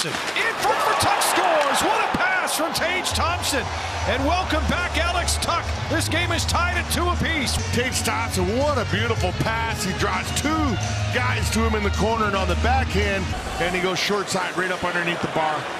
Thompson. In front for Tuch scores. What a pass from Tage Thompson. And welcome back, Alex Tuch. This game is tied at two apiece. Tage Thompson, what a beautiful pass. He draws two guys to him in the corner and on the backhand, and he goes short side right up underneath the bar.